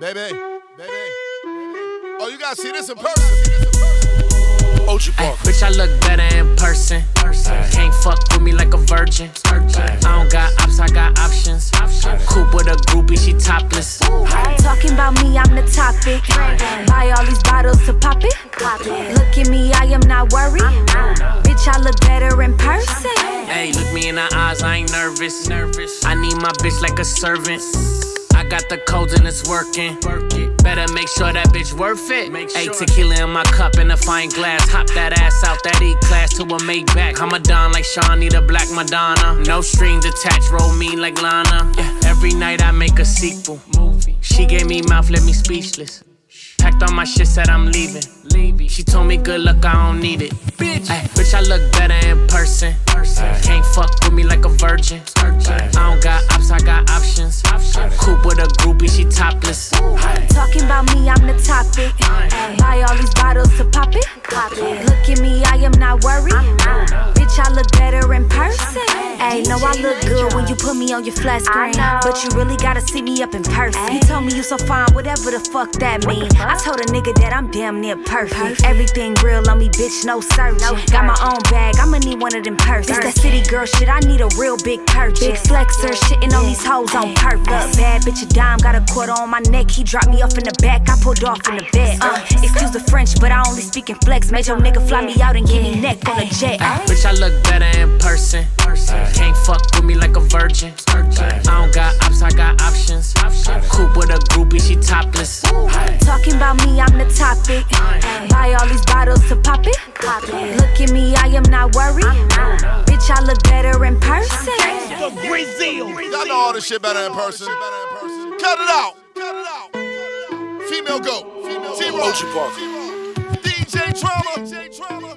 baby, baby. Oh, you gotta see this in person. OG Park. Bitch, I look better in person. Can't fuck with me like a virgin. I don't got ops, I got options. Coop with a groupie, she topless. Talking about me, I'm the topic. Buy all these bottles to pop it. Look at me, I am not worried. Bitch, I look better in person. Hey, look me in the eyes, I ain't nervous. Nervous. I need my bitch like a servant. Got the codes and it's working. Better make sure that bitch worth it. Hey, tequila in my cup in a fine glass. Hop that ass out that E class to a Maybach. I'm a don like Sean, need a black Madonna. No strings attached, roll me like Lana. Every night I make a sequel. Movie. She gave me mouth, left me speechless. Packed all my shit, said I'm leaving. She told me good luck, I don't need it. Bitch, bitch, I look better in person. Can't fuck with me like a virgin. I don't got ops, I got options. Coop with a groupie, she topless. Talking about me, I'm the topic. Buy all these bottles to pop it. Pop it. Look at me, I am not worried. Bitch, I look better in person. Hey, no, I look good when you put me on your flat screen. But you really gotta see me up in person. He told me you so fine, whatever the fuck that mean. I told a nigga that I'm damn near perfect. Everything real on me, bitch, no searching. Got my own bag, I'ma need one of them purses. This that city girl shit, I need a real big purchase. Big flexer, shitting on these hoes on purpose. Bad bitch, a dime, got a quarter on my neck. He dropped me off in the back, I pulled off in the bed. Uh, excuse the French, but I only speak in flex. Made your nigga fly me out and give me neck on a jet. Bitch, I look better in person. Can't fuck with me like a virgin. I don't got ops, I got options. Coop with a groupie, she topless. Talking about me, I'm the topic. Buy all these bottles to pop it. Look at me, I am not worried. Bitch, I look better in person. Y'all know all this shit better in person. Cut it out. Cut it out. Female go. T-Roll. OG Park. DJ Trauma. DJ Trauma.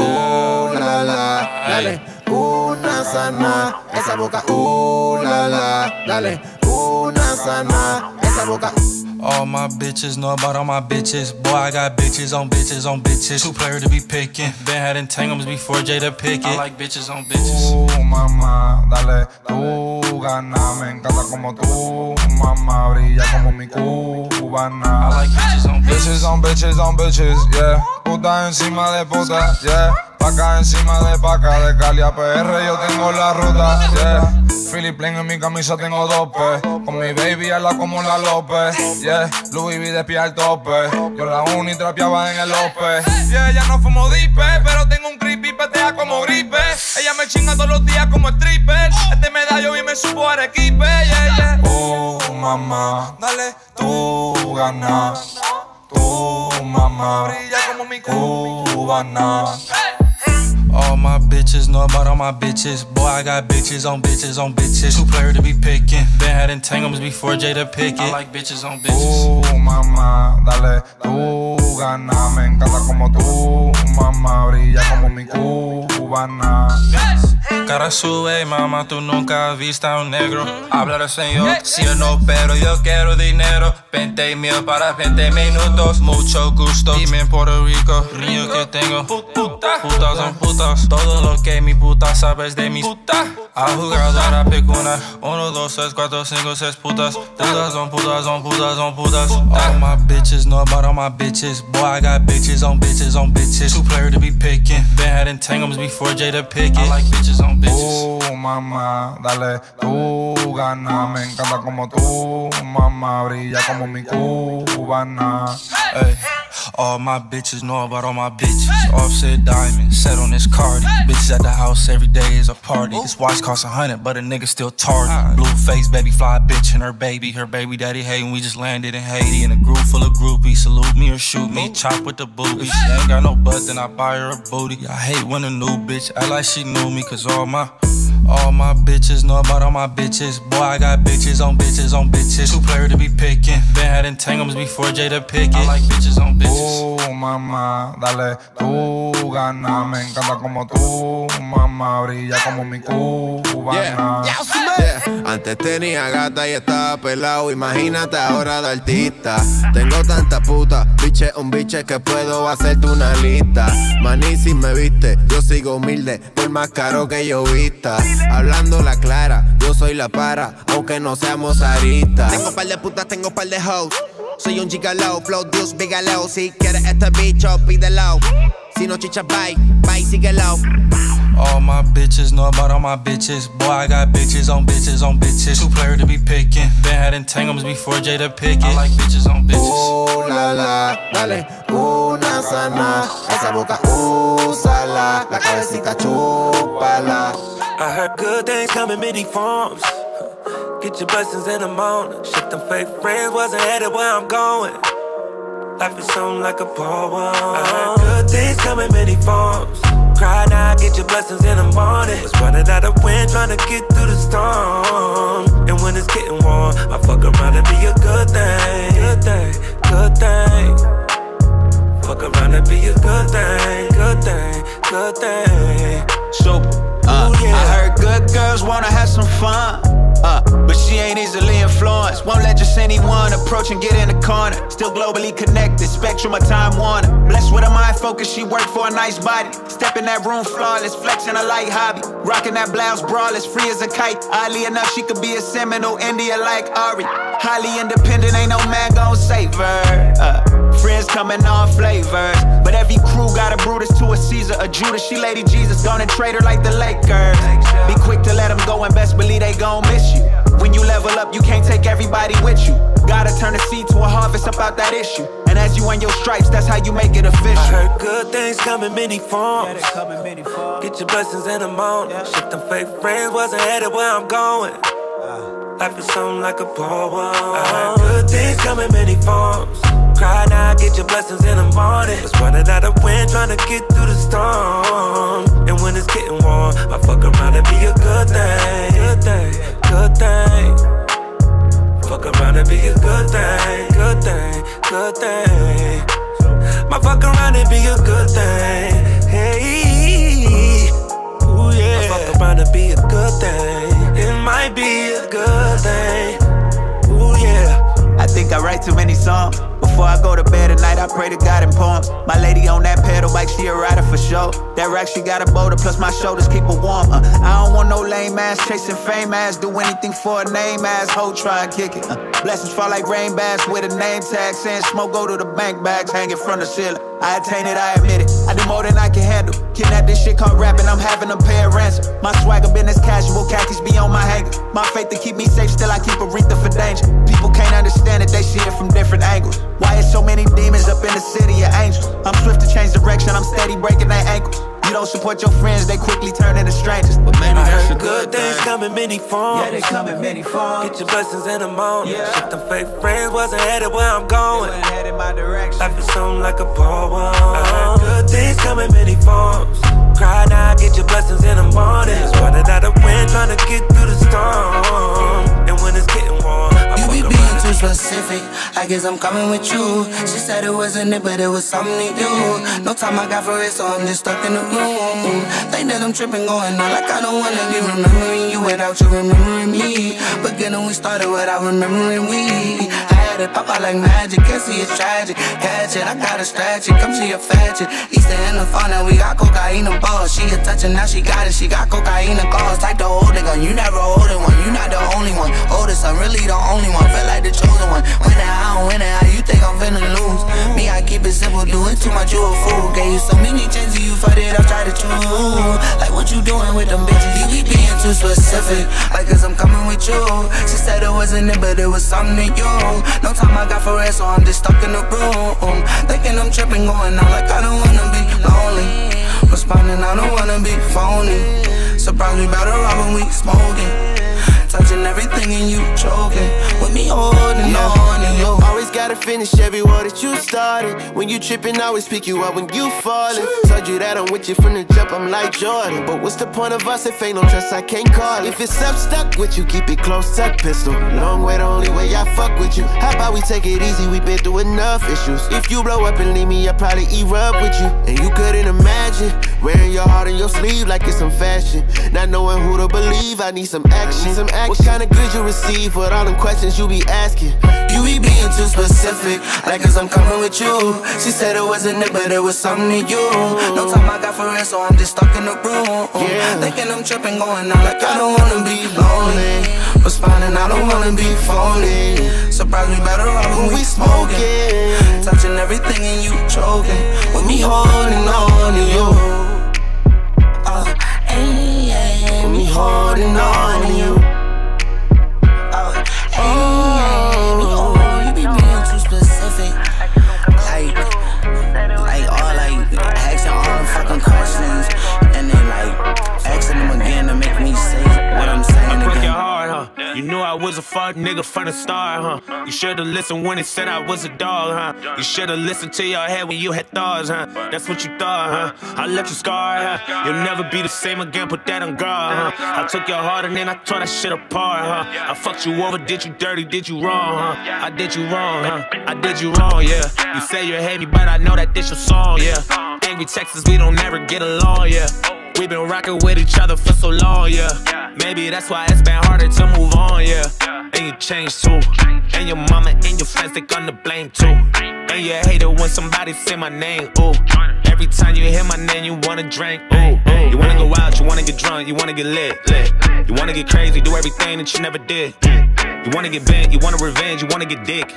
Ooh la la, dale, una sana, esa boca, ooh la la, dale, una sana, esa boca. Uh. All my bitches know about all my bitches. Boy, I got bitches on bitches on bitches. Two player to be picking. Been had entanglements before Jada Pinkett. I like bitches on bitches. Tú, mamá, dale, tú gana, me encanta como tú, mamá, brilla como mi cubana. I like bitches on bitches. Bitches on bitches on bitches, yeah. Puta encima de puta, yeah. Paca encima de paca, de Cali a PR yo tengo la ruta, yeah. Philip Plain en mi camisa tengo dope. Con mi baby la como la López, yeah. Louis V de pie al tope. Yo la uni trapeaba en el López. Yeah, ya no fumo dipe, pero tengo un creepy patea como gripe. Ella me chinga todos los días como stripper. Este medallo y me supo arequipe, yeah, yeah. Oh, mamá, dale, tú ganas. Tú, mamá, brilla como mi cubana. All my bitches know about all my bitches. Boy, I got bitches on bitches on bitches. Two player to be picking. Been had entanglements before Jada Pinkett. I like bitches on bitches. Tú, mamá, dale, tú gana. Me encanta como tú, mamá, brilla como mi cubana. Cara sube, mamá, tú nunca has visto a un negro. Mm. Hablar al señor, sí o no, pero yo quiero dinero. 20 mil para 20 minutos. Mucho gusto. Dime en Puerto Rico, río que tengo. Putas son putas. Todo lo que mi puta sabes de mis putas. Ha jugado a la pecuna. 1, 2, 3, 4, 5, 6 putas. Putas son putas, son putas, son putas. All my bitches know about all my bitches. Boy, I got bitches on bitches on bitches. Two player to be picking. Been had entanglements before Jada Pinkett. I like bitches on bitches. Tú, mamá, dale, tú gana. Me encanta como tú, mamá, brilla como mi cubana. All my bitches know about all my bitches. Offset diamonds, set on this Cardi. Bitches at the house every day is a party. This watch costs a hundred, but a nigga still tardy. Blue face, baby, fly bitch, and her baby. Her baby daddy hating. We just landed in Haiti in a group full of groupies. Salute me or shoot me. Chop with the boobies. She ain't got no butt, then I buy her a booty. I hate when a new bitch act like she knew me, cause all my all my bitches know about all my bitches. Boy, I got bitches on bitches on bitches. Two player to be picking. Been had entanglements before Jada Pinkett. I like bitches on bitches. Tú, mamá, dale, tú gana. Me encanta como tú, mamá, brilla como mi cubana. Yeah. Antes tenía gata y estaba pelado, imagínate ahora de artista. Tengo tanta puta, biche un biche que puedo hacerte una lista. Maní si me viste, yo sigo humilde, por más caro que yo vista. Hablando la clara, yo soy la para, aunque no seamos aristas. Tengo par de putas, tengo par de hoes. Soy un gigalo, flow Dios bigalao. Si quieres este bicho, pídelo. Si no chicha, bye, bye, síguelo. All my bitches know about all my bitches. Boy, I got bitches on bitches on bitches. Two player to be picking. Been had entanglements before Jada Pinkett. I like bitches on bitches. Ooh la la, dale una sana. Esa boca úsala, la cabecita chúpala. I heard good things come in many forms. Get your blessings in the morning. Shit, them fake friends wasn't headed where I'm going. Life is something like a poem. I heard good things come in many forms. Cry now, get your blessings in the morning. Was running out of wind, trying to get through the storm. And when it's getting warm, I fuck around and be a good thing. Good thing, good thing. Fuck around and be a good thing, good thing, good thing. Super. Uh, I heard good girls wanna have some fun. Uh, but she ain't easily influenced. Won't let just anyone approach and get in the corner. Still globally connected, spectrum of time warner. Blessed with a mind focus, she worked for a nice body. Step in that room flawless, flexing a light hobby. Rocking that blouse braless, free as a kite. Oddly enough, she could be a Seminole India like Ari. Highly independent, ain't no man gon' save her. Uh, friends coming on flavors. But every crew got a Brutus to a Caesar, a Judas. She Lady Jesus, gonna trade her like the Lakers. Be quick to let them go and best believe they gon' miss you. When you level up, you can't take everybody with you. Gotta turn a seed to a harvest about that issue. And as you earn your stripes, that's how you make it official. I heard good things come in many forms. Get your blessings in the morning. Shit, them fake friends wasn't headed where I'm going. Uh. Life is something like a poem. I heard good things come in many forms. Cry now, get your blessings in the morning. Was running out of wind, trying to get through the storm. And when it's getting warm, I fuck around and be a good thing. Good thing, good thing. Fuck around and be a good thing, good thing, good thing. My fuck around and be a good thing. Hey, ooh yeah. My fuck around and be a good thing. It might be a good thing. Think I write too many songs. Before I go to bed at night, I pray to God in poems. My lady on that pedal bike, she a rider for sure. That rack, she got a boulder, plus my shoulders keep her warm. Uh, I don't want no lame ass chasing fame ass. Do anything for a name ass. Hoe try and kick it. Uh, blessings fall like rain bats with a name tag saying smoke go to the bank bags hanging from the ceiling. I attain it, I admit it. I do more than I can handle. Kidnap this shit called rapping, I'm having to pay a ransom. My swagger business casual, khakis be on my hanger. My faith to keep me safe, still I keep a Aretha for danger. People can't understand it, they see it from different angles. Why is so many demons up in the city of angels? I'm swift to change direction, I'm steady breaking their ankles. Don't support your friends, they quickly turn into strangers. But maybe that's a good things come in many forms. Yeah, they come in many forms. Get your blessings in the morning. Yeah. Shit, them fake friends wasn't headed where I'm going. Ahead in my direction. Life is something like a poem. Good things come in many forms. Cry now, get your blessings in the morning. Running out of wind, trying to get through the storm. When it's getting warm, I You be being too specific. I guess I'm coming with you. She said it wasn't it, but it was something to you. No time I got for it, so I'm just stuck in the room. Think that I'm tripping, going on like I don't wanna be remembering you without you remembering me. But Beginning we started without remembering we. I had it pop out like magic, can't see it's tragic. Catch it, I gotta stretch it, come see a fetch it. Easter in the fun, and we got cocaine and balls. She a touching, now she got it, she got cocaine calls. Type the holding gun, you never holding one, you not the only one. Oldest, I'm really the only one, feel like the chosen one. When I don't win it, how you think I'm finna lose? Me, I keep it simple, doing too much, you a fool. Gave you so many chances, you fucked it up, try to choose. Like what you doing with them bitches, you be being too specific. Like cause I'm coming with you. She said it wasn't it, but it was something to you. No time I got for it, so I'm just stuck in the room. Thinking I'm tripping, going out like I don't wanna be lonely. Responding, I don't wanna be phony. Surprise me better off when we smoking. Touching everything and you choking. With me holding on and you. Always gotta finish every word that you started. When you tripping, I always pick you up when you falling. Told you that I'm with you from the jump, I'm like Jordan. But what's the point of us if ain't no trust, I can't call it. If it's up stuck with you, keep it close, tuck pistol. Long way, the only way I fuck with you. How about we take it easy, we been through enough issues. If you blow up and leave me, I probably erupt with you. And you couldn't imagine wearing your heart on your sleeve like it's some fashion. Not knowing who to believe, I need some action. Some action. What kind of good you receive with all them questions you be asking? You be being too specific, like cause I'm coming with you. She said it wasn't it, but it was something to you. No time I got for it, so I'm just stuck in the room. Yeah. Thinking I'm tripping, going out like I don't wanna be lonely. Responding, I don't wanna be phony. Surprise me better off when we smoking. Touching everything and you choking. With me holding on to you. Uh, with me holding on was a fuck nigga from the start, huh? You should've listened when it said I was a dog, huh? You should've listened to your head when you had thoughts, huh? That's what you thought, huh? I left you scarred, huh? You'll never be the same again, put that on guard, huh? I took your heart and then I tore that shit apart, huh? I fucked you over, did you dirty, did you wrong, huh? I did you wrong, huh? I did you wrong, yeah. You say you hate me, but I know that this your song, yeah. Angry Texas, we don't never get along, yeah. We've been rocking with each other for so long, yeah. Maybe that's why it's been harder to move on, yeah. And changed too. And your mama and your friends, they gonna blame too. And you hate it when somebody say my name, ooh. Every time you hear my name, you wanna drink, ooh. You wanna go out, you wanna get drunk, you wanna get lit, lit. You wanna get crazy, do everything that you never did. You wanna get bent, you wanna revenge, you wanna get dick.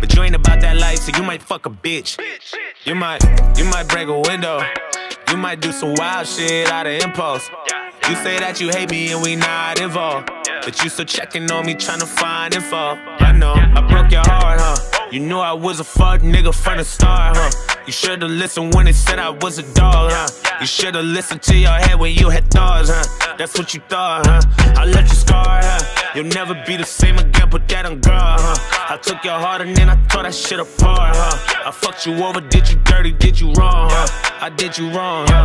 But you ain't about that life, so you might fuck a bitch. You might, you might break a window. You might do some wild shit out of impulse. You say that you hate me and we not involved. But you still checking on me, trying to find info. I know, I broke your heart, huh? You knew I was a fuck nigga from the start, huh? You should've listened when they said I was a dog, huh? You should've listened to your head when you had thoughts, huh? That's what you thought, huh? I left you scarred, huh? You'll never be the same again, put that on guard, huh? I took your heart and then I tore that shit apart, huh? I fucked you over, did you dirty, did you wrong, huh? I did you wrong, huh?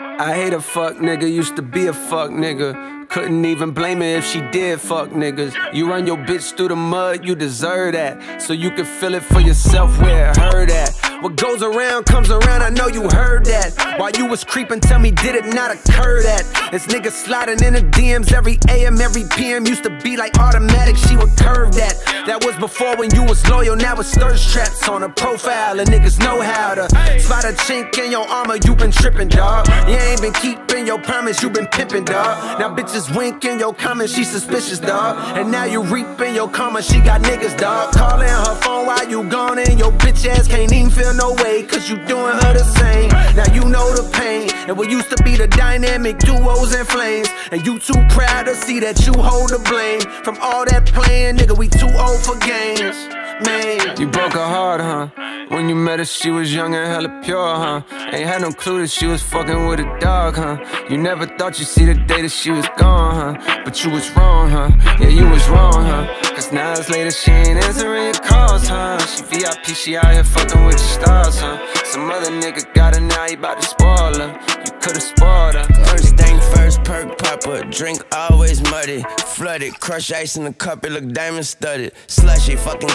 I hate a fuck nigga, used to be a fuck nigga. Couldn't even blame her if she did fuck niggas. You run your bitch through the mud, you deserve that. So you can feel it for yourself where it hurt at. What goes around comes around, I know you heard that. While you was creeping, tell me, did it not occur that? This nigga sliding in the DMs every AM, every PM used to be like automatic, she would curve that. That was before when you was loyal, now it's thirst traps on her profile, and niggas know how to spot a chink in your armor, you been tripping, dog. You ain't been keeping your promise, you been pimping, dog. Now bitches winking your comments, she suspicious, dog. And now you reaping your karma, she got niggas, dog. Calling her phone while you gone, and your bitch ass can't even feel no way, cause you doing her the same. Now you know the pain, and what used to be the dynamic duos and flames. And you too proud to see that you hold the blame. From all that playing, nigga, we too old for games. You broke her heart, huh? When you met her, she was young and hella pure, huh? Ain't had no clue that she was fucking with a dog, huh? You never thought you'd see the day that she was gone, huh? But you was wrong, huh? Yeah, you was wrong, huh? Cause now it's later, she ain't answering your calls, huh? She VIP, she out here fucking with the stars, huh? Some other nigga got her now, he bout to spoil her. You could've spoiled her. First thing first, perk popper. Drink always muddy. Flooded, crush ice in the cup, it look diamond studded. Slushy, fucking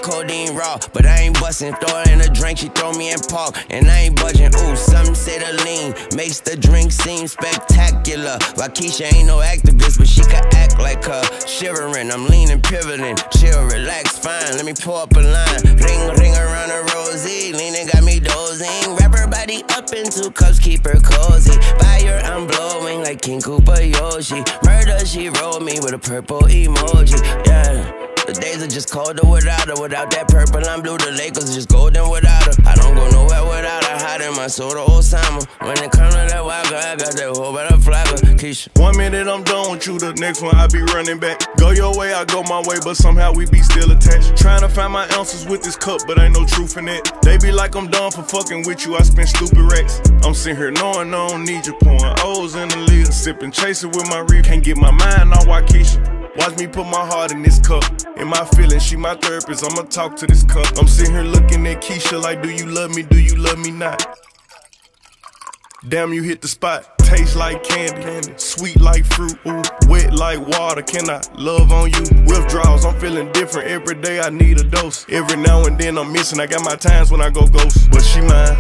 raw. But I ain't bustin'. Throw her in a drink, she throw me in park. And I ain't budging. Ooh, some say the lean makes the drink seem spectacular. Wockesha ain't no activist, but she could act like her. Shivering, I'm leaning, pivoting. Chill, relax, fine. Let me pull up a line. Ring, ring around a rosy. Leaning, got me dozing. Wrap her body up in two cups, keep her cozy. Fire, I'm blowing like King Koopa Yoshi. Murder, she rolled me with a purple emoji. Yeah. The days are just colder without her. Without that purple, I'm blue. The Lakers just golden without her. I don't go nowhere without her. Hiding my soul to Osama. When it comes to that girl, I got that whole better flagger. Keisha. One minute I'm done with you, the next one I be running back. Go your way, I go my way, but somehow we be still attached. Trying to find my ounces with this cup, but ain't no truth in it. They be like I'm done for fucking with you, I spend stupid racks. I'm sitting here knowing I don't need you, pouring O's in the lid, sipping, chasing with my reef. Can't get my mind on Wockesha. Watch me put my heart in this cup. In my feelings, she my therapist. I'ma talk to this cup. I'm sitting here looking at Keisha like, do you love me? Do you love me not? Damn, you hit the spot. Taste like candy, sweet like fruit, ooh, wet like water. Can I love on you? Withdrawals, I'm feeling different every day. I need a dose. Every now and then I'm missing. I got my times when I go ghost, but she mine.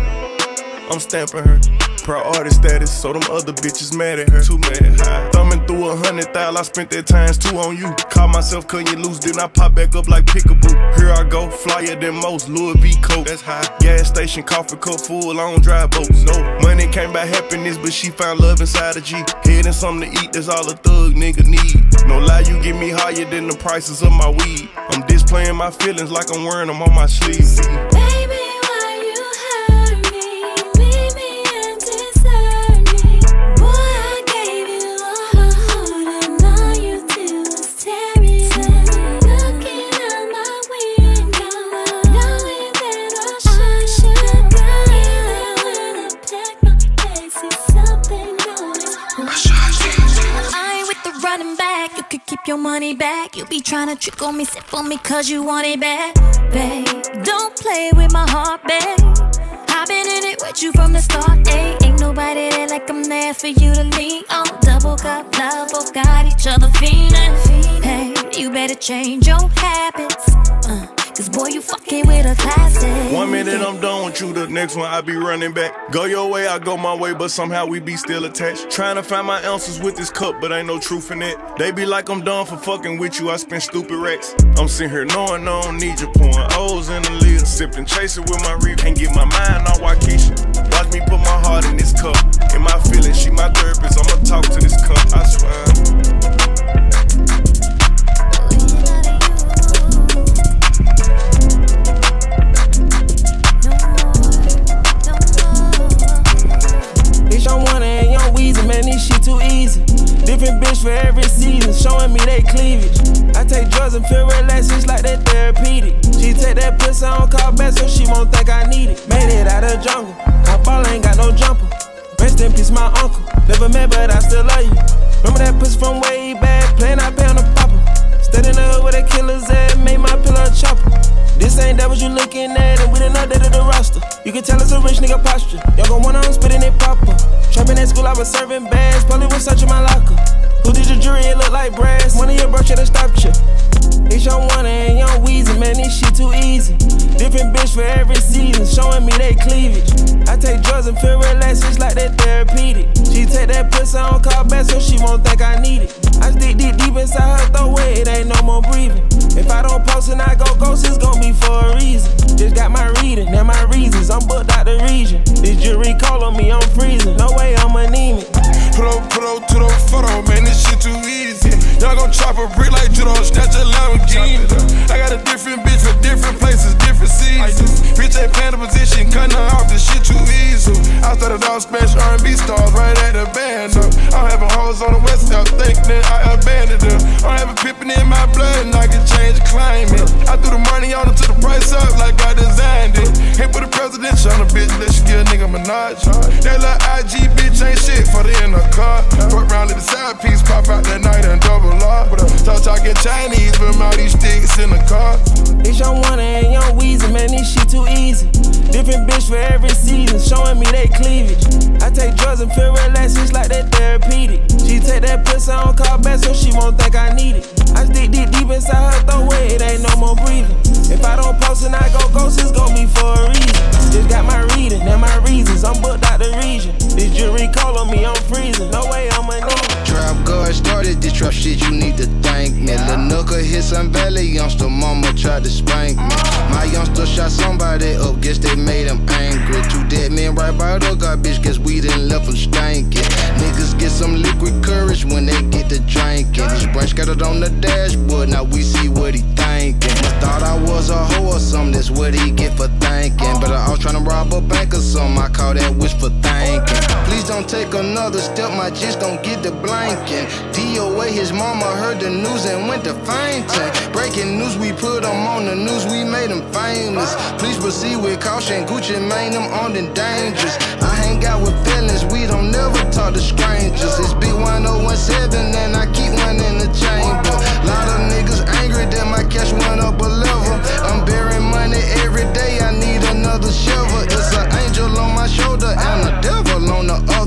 I'm stamping her. Priority status, so them other bitches mad at her. Too mad. High. Thumbing through a hundred thousand, I spent that times two on you. Caught myself cutting you loose, then I pop back up like pickaboo. Here I go, flyer than most, Louis V. Coat. That's high. Gas station, coffee cup full, I don't drive boats. No money came by happiness, but she found love inside a G. Head and something to eat, that's all a thug nigga need. No lie, you get me higher than the prices of my weed. I'm displaying my feelings like I'm wearing them on my sleeve. Money back. You be trying to trick on me, sip on me, cause you want it back. Babe, don't play with my heart, babe. I've been in it with you from the start, ayy. Ain't nobody there like I'm there for you to lean on. Double cup love, both got each other feeling. Hey, you better change your habits. Cause boy, you fucking with a classic. One minute I'm done with you, the next one I be running back. Go your way, I go my way, but somehow we be still attached. Trying to find my answers with this cup, but ain't no truth in it. They be like I'm done for fucking with you, I spend stupid racks. I'm sitting here knowing I don't need you, pouring O's in the lid, sipping, chasing with my reef. Can't get my mind on Wockesha. Watch me put my heart in this cup. In my feelings, she my therapist, I'ma talk to this cup, I swear. Man, this shit too easy. Different bitch for every season, showing me they cleavage. I take drugs and feel relaxed, it's like that therapeutic. She take that pussy on call back so she won't think I need it. Made it out of the jungle, my ball ain't got no jumper. Rest in peace, my uncle. Never met, but I still love you. Remember that pussy from way back, playing I pay on the popper. The hood where the killers at, made my pillow chopper. This ain't that what you looking at, and we done updated the roster. You can tell it's a rich nigga posture. Y'all gon' on spitting it proper. Trapping at school, I was serving bags, probably was searching my locker. Who did your jury? It look like brass. One of your bro should've stopped you. It's young one and young Weezy, man, this shit too easy. Different bitch for every season, showing me they cleavage. I take drugs and feel relaxed, it's like that therapeutic. She take that pussy on call back so she won't think I need it. I stick deep deep inside her throat it ain't no more breathing. If I don't post and I go ghost, I'm booked out the region. This jury call on me, I'm freezing. No way I'm anemic. Put up, put up to the photo, man. This shit too easy. Y'all gon' chop a brick like judo, snatch a Lamborghini. I got a different bitch for different places, different seasons. Bitch ain't playing the position, cutting off. This shit too easy. I started off smash R&B stars right at the band. I'm having hoes on the west side, think that I abandoned them. I'm having pippin' in my blood, and I can change climate. I threw the money on her to the price up like I bitch, let you get a nigga Minaj. That little IG bitch ain't shit for the in the car. Fuck round, let the side piece pop out that night and double R. Talk talking Chinese, but all these sticks in the car. It's young one and young Weezy, man, this shit too easy. Different bitch for every season, showing me they cleavage. I take drugs and feel relaxed, it's like that therapeutic. She take that pussy on call back so she won't think I need it. Stick deep deep inside her throat it ain't no more breathing. If I don't post and I go ghost, it's gon' be for a reason. Just got my reading and my reasons, I'm booked out the region. This jury call on me, I'm freezing. No way I'm a nigga. Trap God started this trap shit, you need to thank me. Lil' Nooka hit some belly, youngster mama tried to spank me. My youngster shot somebody up, guess they made him angry. Two dead men right by the got bitch, guess we didn't left him stankin'. Niggas get some liquid courage when they get to drinking. His brain scattered on the dashboard, now we see what he thinking. Must thought I was a hoe or something, that's what he get for thinking. But I was tryna rob a bank or something, I call that wish for thinking. Please don't take another step, my just don't get the blanking. DOA, his mama heard the news and went to fainting. Breaking news, we put him on the news, we made him famous. Please proceed with caution, Gucci Mane, them on the dangerous. I hang out with feelings, we don't never talk to strangers. It's B1017 and I keep one in the chamber. Lot of niggas angry that my cash went up a level. I'm burying money every day, I need another shovel. It's an angel on my shoulder and a devil on the other.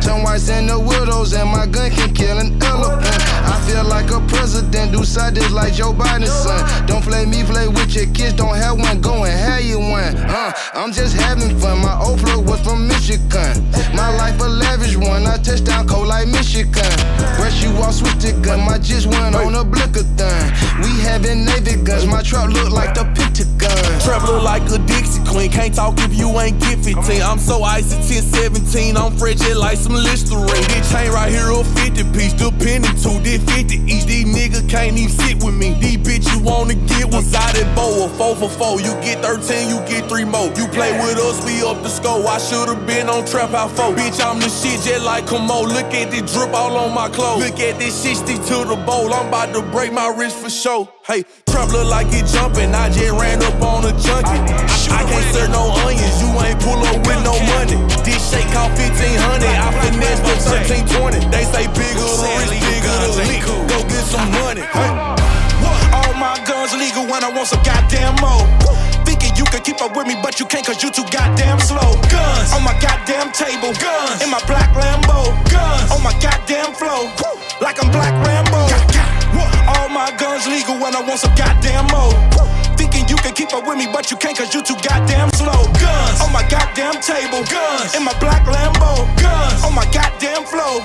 Turn whites into widows, and my gun can kill an elephant. I feel like a president, do side like Joe Biden's son. Don't play me, play with your kids, don't have one, go and have you one. Uh, I'm just having fun, my old flow was from Michigan. My life a lavish one, I touch down cold like Michigan. Brush you off, switch the gun, my just went on a blickathon. We having Navy guns, my truck look like the Pentagon. Trap look like a Dixie Queen, can't talk if you ain't get 15. I'm so icy 10 17, I'm frigid like some Listerine. This chain right here a 50 piece, depending to this 50 each. These niggas can't even sit with me. These bitch you wanna get was out at bow, 4 for 4. You get 13, you get 3 more. You play with us, we up the score. I should've been on Trap House 4. Bitch, I'm the shit just like come on. Look at the drip all on my clothes. Look at this 60 to the bowl. I'm about to break my wrist for sure. Hey, Trap look like it jumping. I just ran up on a junkie. I, I can't serve no onions. You ain't pull up with no money. This shake cost 1500. I finessed the 1320. They say bigger the rich, bigger the leak. Go get some money. Hey. All my guns legal when I want some goddamn more. Thinking you could keep up with me, but you can't cause you too goddamn slow. Guns on my goddamn table. Guns in my black Lambo. Guns on my goddamn flow. Like I'm Black Rambo. All my guns legal when I want some goddamn more. Thinking you can keep up with me, but you can't cause you too goddamn slow. Guns on my goddamn table. Guns in my black Lambo. Guns on my goddamn flow.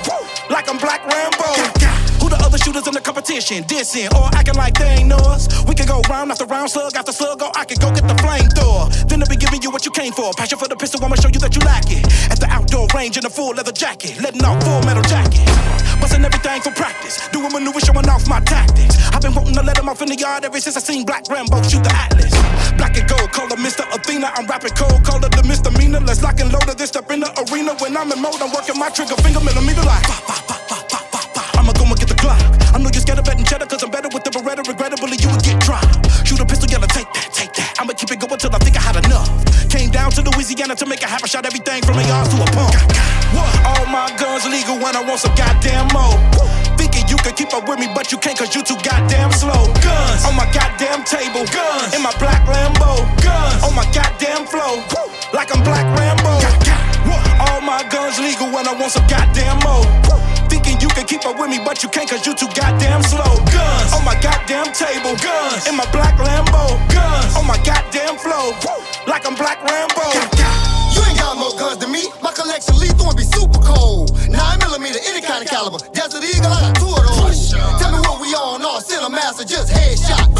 Like I'm Black Rambo. Who the other shooters in the competition? Dissing or acting like they ain't know us? We can go round after round, slug after slug, or I can go get the flamethrower. Then I'll be giving you what you came for. Passion for the pistol, I'ma show you that you lack it. At the outdoor range in a full leather jacket, letting off full metal jacket. Busting everything for practice, doing maneuvers, showing off my tactics. I've been wanting to let them off in the yard ever since I seen Black Rambo shoot the Atlas. Black and gold, call her Mr. Athena. I'm rapping cold, call her the misdemeanor. Let's lock and load this step in the arena. When I'm in mode, I'm working my trigger finger millimeter like. I'ma I know you're scared of betting cheddar, cause I'm better with the Beretta. Regrettably, you would get dropped. Shoot a pistol, yellow, take that, take that. I'ma keep it going till I think I had enough. Came down to Louisiana to make a half a shot, everything from a yard to a pump. All my guns legal when I want some goddamn more. Thinking you can keep up with me, but you can't cause you too goddamn slow. Guns on my goddamn table. Guns in my black Lambo. Guns on my goddamn flow. Like I'm Black Rambo. All my guns legal when I want some goddamn more. Thinking can keep up with me, but you can't cause you too goddamn slow. Guns on my goddamn table. Guns in my black Lambo. Guns on my goddamn flow. Like I'm Black Rambo. You ain't got more guns than me. My collection lethal and be super cold. Nine millimeter, any kind of caliber. Desert Eagle, I got two of those. Tell me what we on, all center master, just headshot.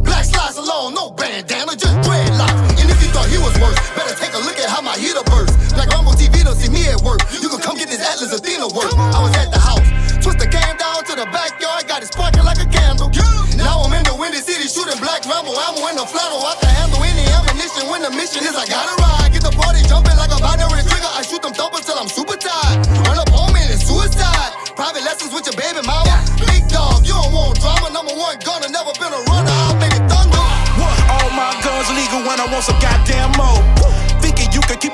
Black slides alone, no bandana, just dreadlocks. And if you thought he was worse, better take a look at how my heater burst. Like Rumble TV don't see me at work. You can come get this Atlas Athena work. I was the backyard, got it sparking like a candle. Now I'm in the windy city shooting black Rambo ammo in the flannel. I can handle any ammunition when the mission is I gotta ride. Get the party jumping like a binary trigger. I shoot them thumpers till I'm super tired. Run up on me and suicide. Private lessons with your baby mama. Big dog, you don't want drama. Number one gunner, never been a runner. I'll make it thunder. All my guns legal when I want some goddamn more.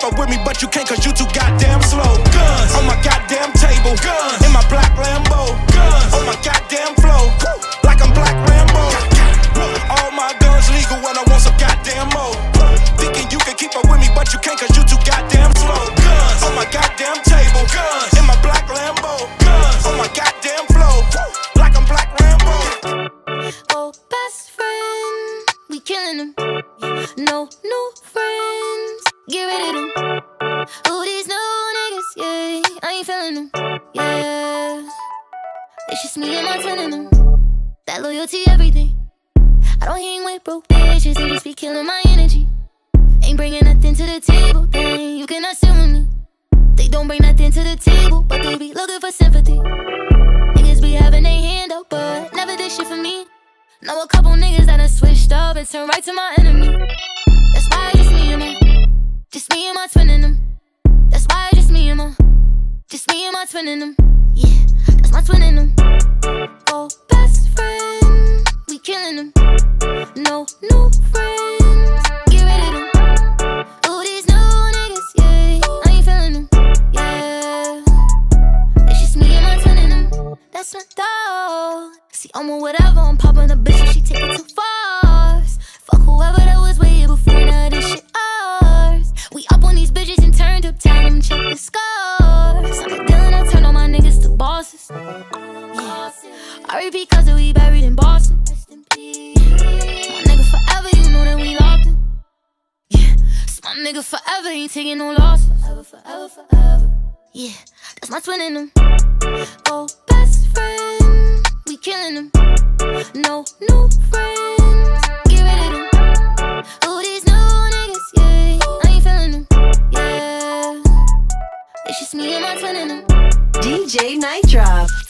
Thinking you can keep up with me, but you can't cause you too goddamn slow. Guns on my goddamn table. Guns in my black Lambo. Guns on my goddamn flow. Like I'm Black Rambo. All my guns legal when I want some goddamn more. Thinking you can keep up with me, but you can't cause you too goddamn slow. Guns on my goddamn table. Guns bringing nothing to the table, then you cannot sit with me. They don't bring nothing to the table, but they be looking for sympathy. Niggas be having their hand out, but never did shit for me. Know a couple niggas that done switched up and turned right to my enemy. That's why it's me and my, just me and my twin in them. That's why it's just me and my, just me and my twin in them. Yeah, that's my twin in them. Up, check the scores. I'm a dealer, I turn all my niggas to bosses. Yeah. R.E.P. Cause we buried in Boston. My nigga forever, you know that we locked him. Yeah, it's my nigga forever, ain't taking no loss. Forever, forever, forever. Yeah, that's my twin in them. Oh, best friend, we killing them. No new It's just me and my twin DJ Nightdrop.